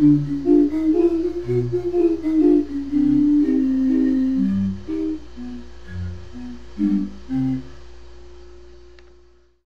Mm-hmm.